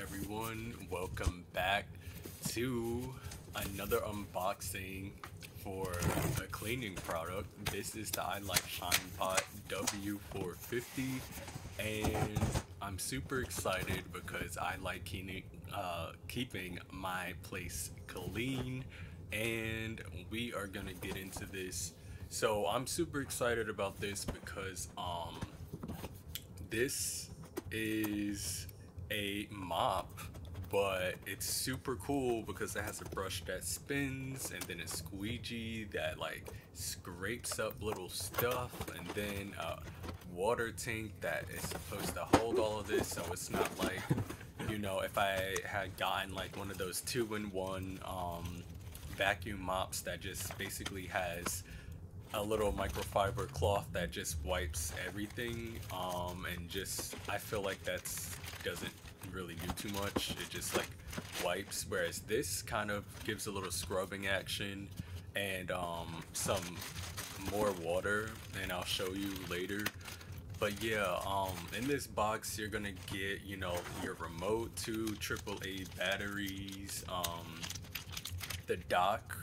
everyone, welcome back to another unboxing for a cleaning product. This is the iLife Shine Pot W450 and I'm super excited because I like keeping, uh, keeping my place clean and we are gonna get into this. So I'm super excited about this because um, this is a mop but it's super cool because it has a brush that spins and then a squeegee that like scrapes up little stuff and then a water tank that is supposed to hold all of this. So it's not like you know if I had gotten like one of those two-in-one um, vacuum mops that just basically has a little microfiber cloth that just wipes everything um, and just I feel like that's doesn't really do too much. It just like wipes whereas this kind of gives a little scrubbing action and um, some more water and I'll show you later. But yeah um, in this box you're gonna get you know your remote two AAA batteries um, the dock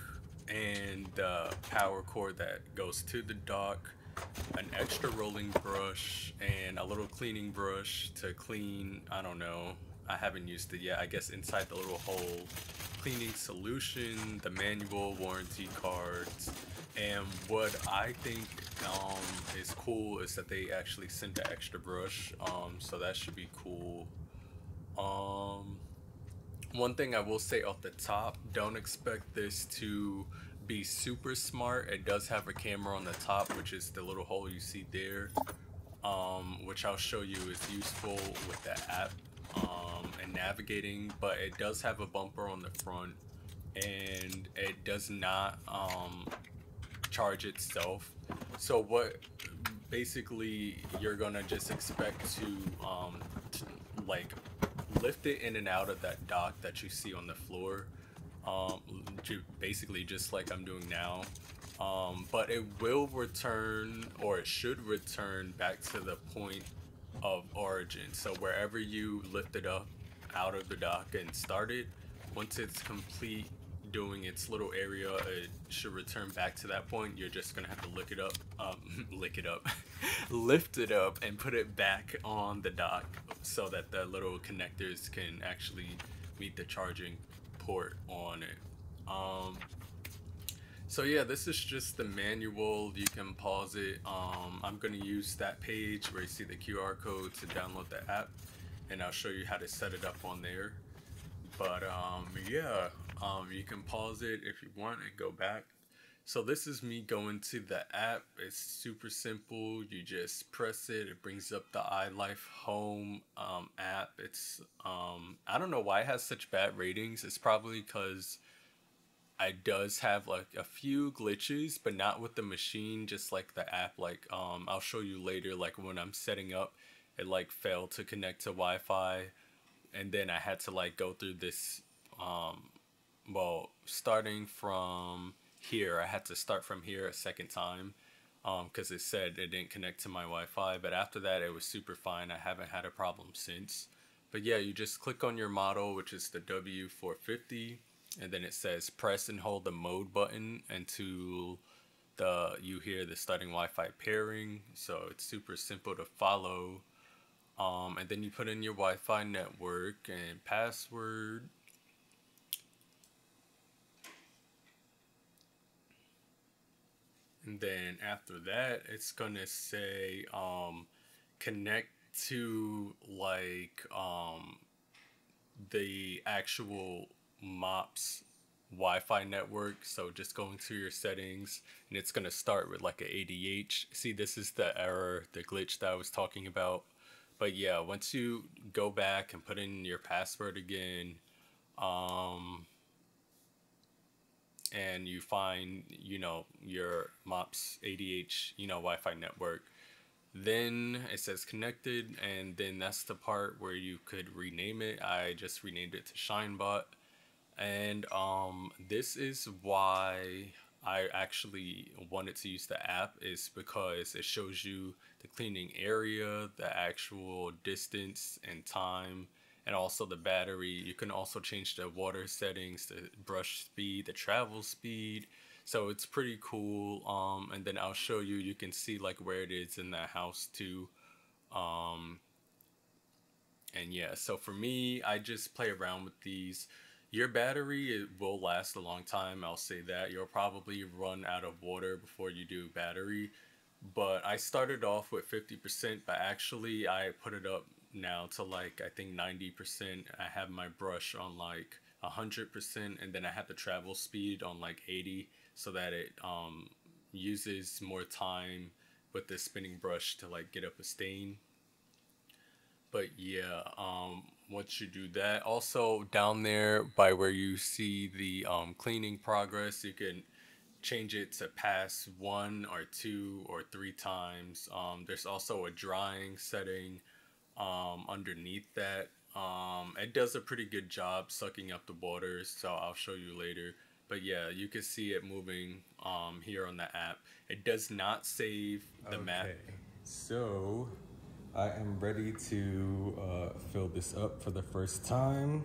and the power cord that goes to the dock an extra rolling brush and a little cleaning brush to clean I don't know I haven't used it yet I guess inside the little hole. Cleaning solution the manual warranty cards and what I think um, is cool is that they actually sent the extra brush um, so that should be cool. Um, one thing I will say off the top, don't expect this to be super smart. It does have a camera on the top, which is the little hole you see there, um, which I'll show you is useful with the app um, and navigating, but it does have a bumper on the front and it does not um, charge itself. So what basically you're gonna just expect to, um, to like lift it in and out of that dock that you see on the floor um, basically just like I'm doing now. Um, but it will return or it should return back to the point of origin. So wherever you lift it up out of the dock and started once it's complete doing its little area it should return back to that point. You're just gonna have to lick it up um, lick it up lift it up and put it back on the dock so that the little connectors can actually meet the charging port on it. Um, so yeah this is just the manual. You can pause it. Um, I'm gonna use that page where you see the QR code to download the app and I'll show you how to set it up on there. But um, yeah um, you can pause it if you want and go back. So this is me going to the app. It's super simple. You just press it. It brings up the iLife Home um, app. It's um, I don't know why it has such bad ratings. It's probably because it does have like a few glitches, but not with the machine. Just like the app. Like um, I'll show you later. Like when I'm setting up, it like failed to connect to Wi-Fi, and then I had to like go through this um, well, starting from here, I had to start from here a second time because um, it said it didn't connect to my Wi-Fi. But after that, it was super fine. I haven't had a problem since. But yeah, you just click on your model, which is the W450, and then it says press and hold the mode button until the you hear the starting Wi-Fi pairing. So it's super simple to follow. Um, and then you put in your Wi-Fi network and password and then after that it's gonna say um, connect to like um, the actual mops Wi-Fi network. So just going through your settings and it's gonna start with like a ADH see this is the error the glitch that I was talking about. But yeah once you go back and put in your password again um, and you find you know your mops ADH you know Wi-Fi network then it says connected and then that's the part where you could rename it. I just renamed it to Shinebot. And um this is why I actually wanted to use the app is because it shows you the cleaning area the actual distance and time and also the battery. You can also change the water settings, the brush speed, the travel speed. So it's pretty cool. Um, and then I'll show you, you can see like where it is in the house too. Um, and yeah, so for me, I just play around with these. Your battery it will last a long time. I'll say that. You'll probably run out of water before you do battery. But I started off with 50%, but actually I put it up now to like I think 90%. I have my brush on like 100% and then I have the travel speed on like 80 so that it um, uses more time with the spinning brush to like get up a stain. But yeah, um, once you do that, also down there by where you see the um, cleaning progress, you can change it to pass one or two or three times. Um, there's also a drying setting um, underneath that. Um, it does a pretty good job sucking up the waters, so I'll show you later. But yeah, you can see it moving um, here on the app. It does not save the okay. map. So I am ready to uh, fill this up for the first time.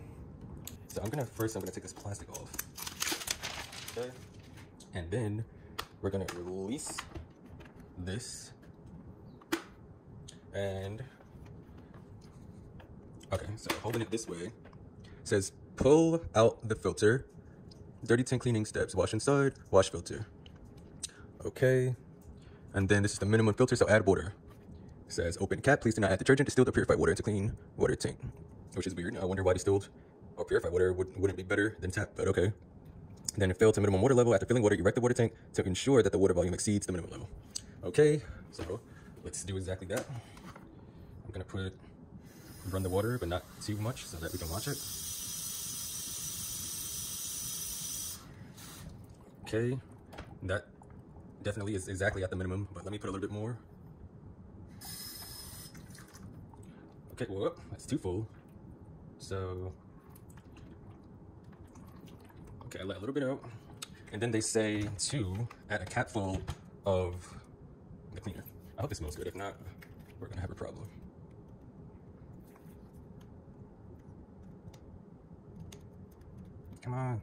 So I'm gonna first I'm gonna take this plastic off. Okay. And then we're gonna release this and Okay, so holding it this way, says pull out the filter. Dirty tank cleaning steps, wash inside, wash filter. Okay, and then this is the minimum filter, so add water. It says open cap, please do not add detergent, distilled or purified water to clean water tank. Which is weird, I wonder why distilled or oh, purified water would, wouldn't be better than tap, but okay. Then fill to minimum water level. After filling water, erect the water tank to ensure that the water volume exceeds the minimum level. Okay, so let's do exactly that. I'm gonna put run the water, but not too much so that we can watch it. Okay, that definitely is exactly at the minimum, but let me put a little bit more. Okay, well, that's too full. So, okay, I let a little bit out. And then they say to add a capful of the cleaner. I hope it smells good. If not, we're gonna have a problem. Come on.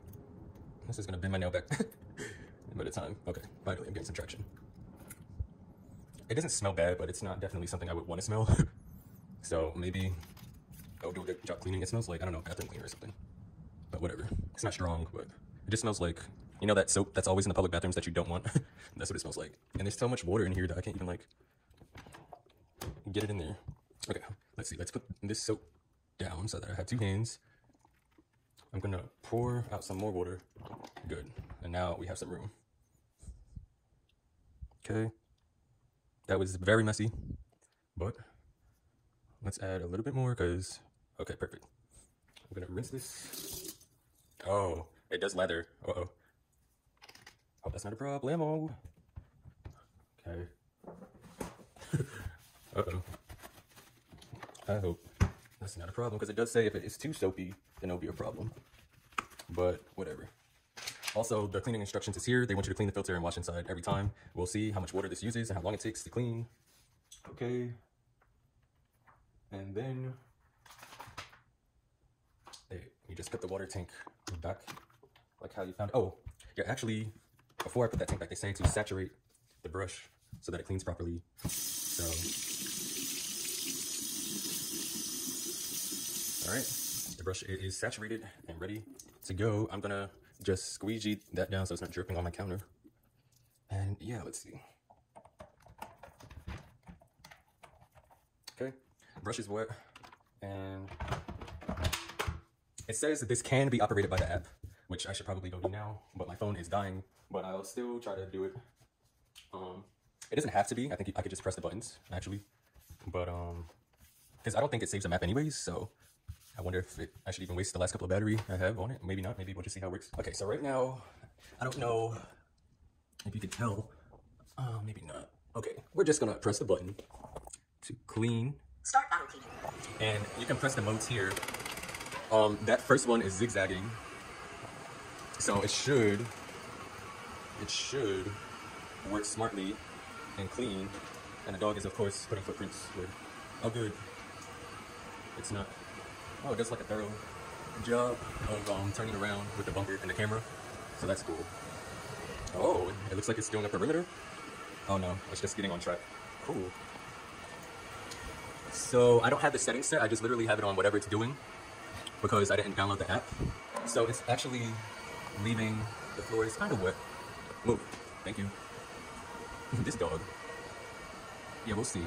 This is gonna bend my nail back but it's time. Okay, finally I'm getting some traction. It doesn't smell bad, but it's not definitely something I would want to smell. so maybe I'll do a good job cleaning. It smells like, I don't know, bathroom cleaner or something. But whatever. It's not strong, but it just smells like, you know that soap that's always in the public bathrooms that you don't want? that's what it smells like. And there's so much water in here that I can't even like get it in there. Okay, let's see. Let's put this soap down so that I have two hands I'm gonna pour out some more water. Good. And now we have some room. Okay. That was very messy, but let's add a little bit more because, okay, perfect. I'm gonna rinse this. Oh, it does leather. Uh-oh. Hope that's not a problem. Okay. Uh-oh. I hope that's not a problem because it does say if it is too soapy, then it'll be a problem. But whatever. Also, the cleaning instructions is here. They want you to clean the filter and wash inside every time. We'll see how much water this uses and how long it takes to clean. Okay. And then they, you just put the water tank back like how you found. it. Oh, yeah, actually, before I put that tank back, they say to saturate the brush so that it cleans properly. So, all right brush is saturated and ready to go. I'm gonna just squeegee that down so it's not dripping on my counter. And yeah, let's see. Okay, brush is wet. And it says that this can be operated by the app, which I should probably go do now, but my phone is dying, but I'll still try to do it. Um, it doesn't have to be. I think I could just press the buttons, actually. But, um, because I don't think it saves the map anyways, so I wonder if it, I should even waste the last couple of battery I have on it. Maybe not. Maybe we'll just see how it works. Okay, so right now, I don't know if you can tell. Uh, maybe not. Okay, we're just gonna press the button to clean. Start auto cleaning. And you can press the modes here. Um, that first one is zigzagging. So it should, it should work smartly and clean. And the dog is of course putting footprints where, oh good, it's not Oh, it does like a thorough job of um, turning around with the bumper and the camera. So that's cool. Oh, it looks like it's doing a perimeter. Oh no, it's just getting on track. Cool. So I don't have the settings set. I just literally have it on whatever it's doing because I didn't download the app. So it's actually leaving the floor It's kind of wet. Move. Thank you. this dog. Yeah, we'll see.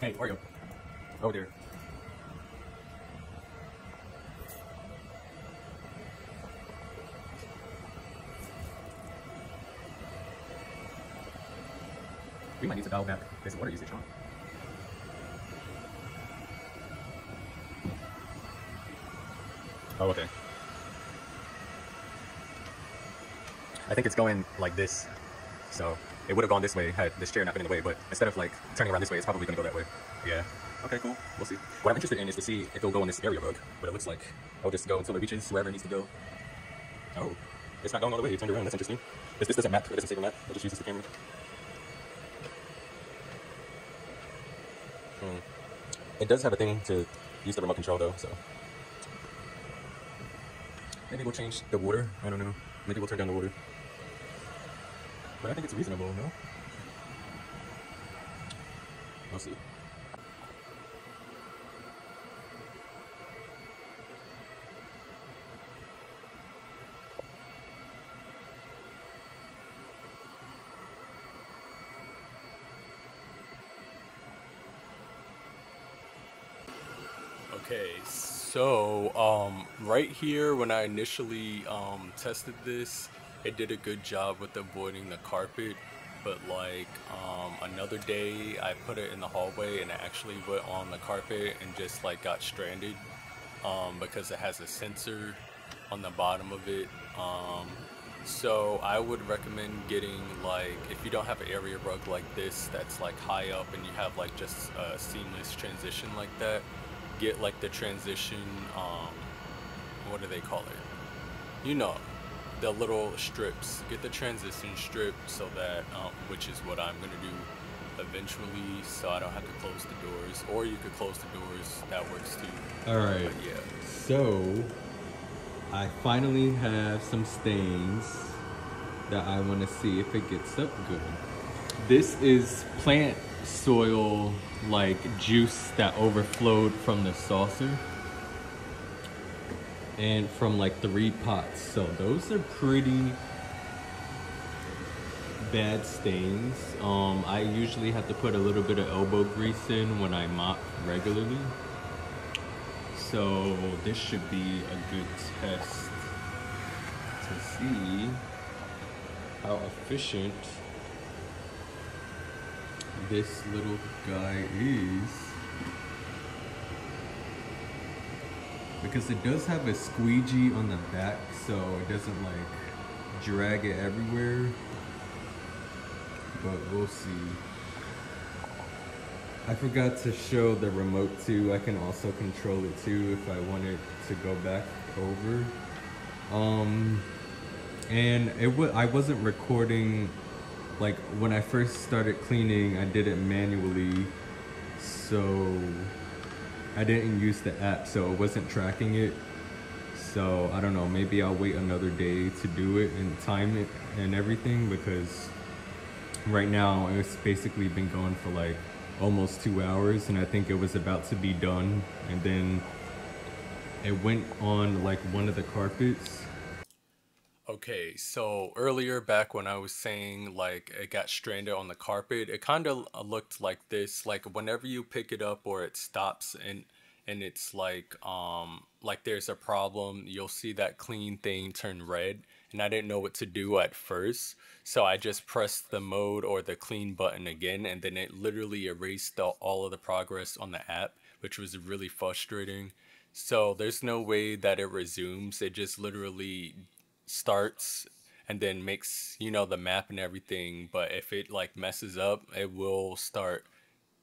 Hey, Oreo. Over there. We might need to dial back this water usage, huh? Oh, okay. I think it's going like this. So it would have gone this way had this chair not been in the way, but instead of like turning around this way, it's probably gonna go that way. Yeah. Okay, cool. We'll see. What I'm interested in is to see if it'll go in this area bug, but it looks like it'll just go until it reaches wherever it needs to go. Oh, it's not going all the way. It turned around. That's interesting. This, this doesn't map. It doesn't save a map. It just uses the camera. Hmm. It does have a thing to use the remote control though, so maybe we'll change the water. I don't know. Maybe we'll turn down the water. But I think it's reasonable, no? We'll see. Okay, so um, right here when I initially um, tested this, it did a good job with avoiding the carpet. But like um, another day, I put it in the hallway and it actually went on the carpet and just like got stranded um, because it has a sensor on the bottom of it. Um, so I would recommend getting like if you don't have an area rug like this that's like high up and you have like just a seamless transition like that, get like the transition. Um, what do they call it? You know, the little strips. Get the transition strip so that, um, which is what I'm gonna do eventually, so I don't have to close the doors, or you could close the doors. That works too. All right. But yeah. So, I finally have some stains that I want to see if it gets up good. This is plant soil like juice that overflowed from the saucer and from like three pots. So those are pretty bad stains. Um, I usually have to put a little bit of elbow grease in when I mop regularly. So this should be a good test to see how efficient this little guy is. Because it does have a squeegee on the back so it doesn't like drag it everywhere. But we'll see. I forgot to show the remote too. I can also control it too if I want it to go back over. Um, and it wa- I wasn't recording like when I first started cleaning. I did it manually, so I didn't use the app, so it wasn't tracking it. So I don't know. Maybe I'll wait another day to do it and time it and everything because right now it's basically been going for like almost two hours and i think it was about to be done and then it went on like one of the carpets Okay, so earlier back when I was saying like it got stranded on the carpet, it kind of looked like this. Like whenever you pick it up or it stops and and it's like um like there's a problem, you'll see that clean thing turn red. And I didn't know what to do at first, so I just pressed the mode or the clean button again, and then it literally erased the, all of the progress on the app, which was really frustrating. So there's no way that it resumes. It just literally starts and then makes you know the map and everything but if it like messes up it will start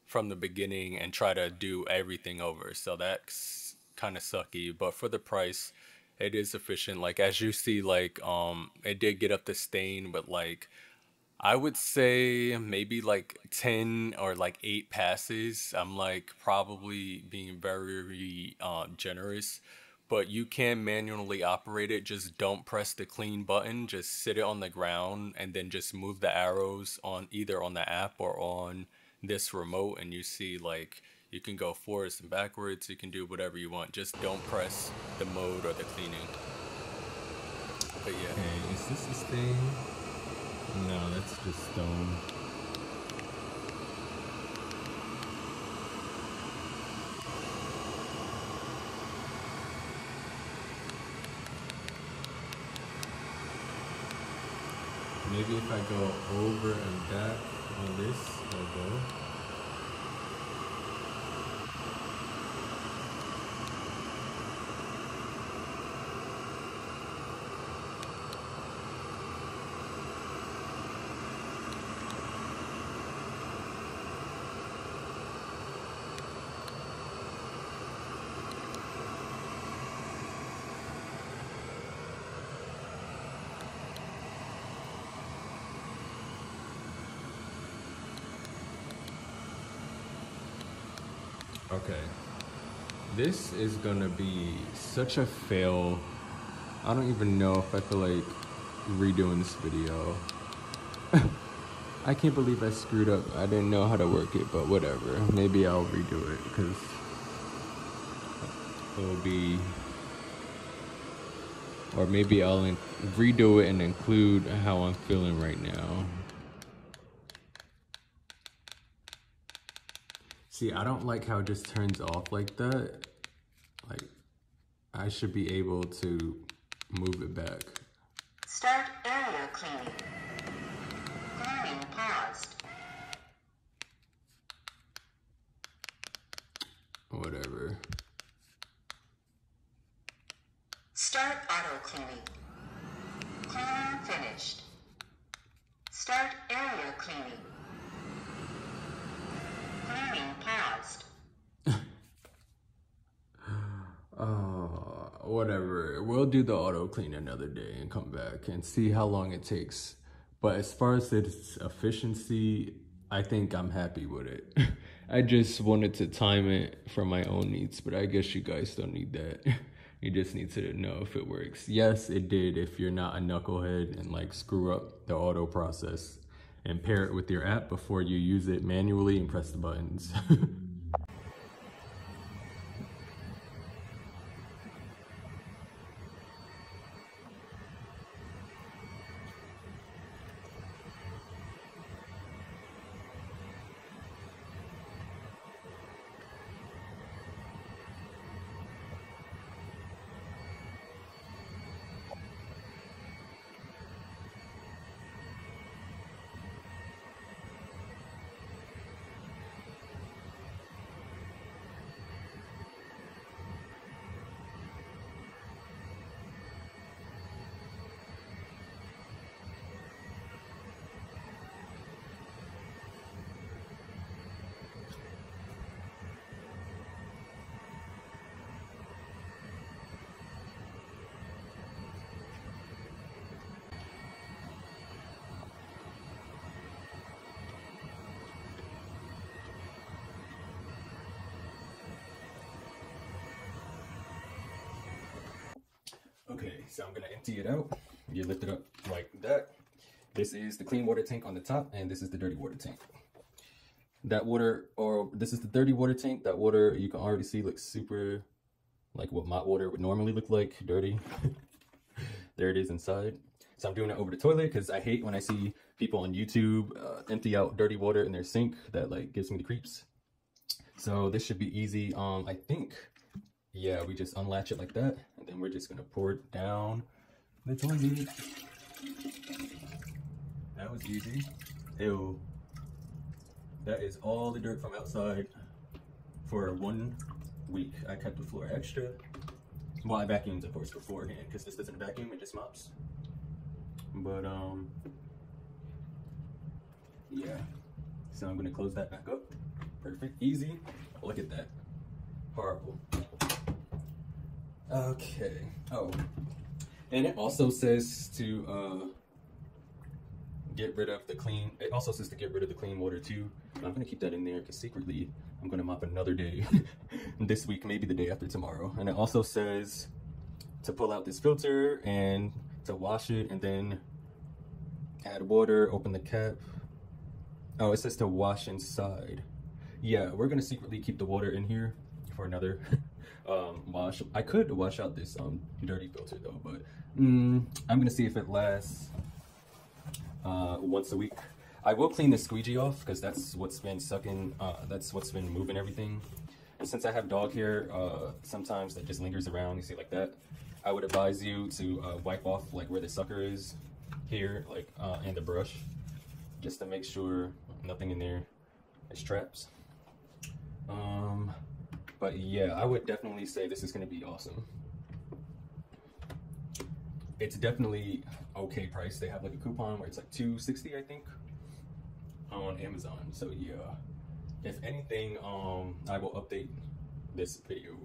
from the beginning and try to do everything over so that's kind of sucky, but for the price, it is efficient. Like as you see, like um, it did get up the stain, but like I would say maybe like 10 or like 8 passes. I'm like probably being very uh, generous, but you can manually operate it. Just don't press the clean button. Just sit it on the ground and then just move the arrows on either on the app or on this remote and you see like you can go forwards and backwards. You can do whatever you want. Just don't press the mode or the cleaning. But yeah. Okay, is this the stain? No, that's just stone. Maybe if I go over and back on this, I'll go. Okay. This is gonna be such a fail. I don't even know if I feel like redoing this video. I can't believe I screwed up. I didn't know how to work it, but whatever. Maybe I'll redo it because it'll be. Or maybe I'll redo it and include how I'm feeling right now. See, I don't like how it just turns off like that. Like, I should be able to move it back. Start area cleaning. Cleaning paused. Whatever. Start auto cleaning. Cleaning finished. Start area cleaning. Cleaning paused. Whatever. We'll do the auto clean another day and come back and see how long it takes. But as far as its efficiency, I think I'm happy with it. I just wanted to time it for my own needs, but I guess you guys don't need that. You just need to know if it works. Yes, it did if you're not a knucklehead and like screw up the auto process and pair it with your app before you use it manually and press the buttons. Okay, so I'm gonna empty it out. You lift it up like that. This is the clean water tank on the top, and this is the dirty water tank. That water, or this is the dirty water tank. That water, you can already see, looks super like what my water would normally look like, dirty. there it is inside. So I'm doing it over the toilet because I hate when I see people on YouTube uh, empty out dirty water in their sink. That like gives me the creeps. So this should be easy. Um, I think yeah, we just unlatch it like that, and then we're just gonna pour it down the toilet. That was easy. Ew. That is all the dirt from outside for one week. I kept the floor extra. Well, I vacuumed, of course, beforehand, because this doesn't vacuum, it just mops. But, um, yeah. So I'm gonna close that back up. Perfect, easy. Look at that. Horrible. Okay. Oh. And it also says to uh, get rid of the clean. It also says to get rid of the clean water too. I'm gonna keep that in there because secretly I'm gonna mop another day this week, maybe the day after tomorrow. And it also says to pull out this filter and to wash it and then add water, open the cap. Oh, it says to wash inside. Yeah, we're gonna secretly keep the water in here for another um, wash. I could wash out this um, dirty filter though, but mm, I'm gonna see if it lasts uh, once a week. I will clean the squeegee off because that's what's been sucking, uh, that's what's been moving everything. And since I have dog hair, uh, sometimes that just lingers around, you see like that. I would advise you to uh, wipe off like where the sucker is here, like, uh, and the brush, just to make sure nothing in there is traps. Um, but yeah, I would definitely say this is gonna be awesome. It's definitely okay price. They have like a coupon where it's like 260 I think on Amazon. So yeah, if anything, um, I will update this video.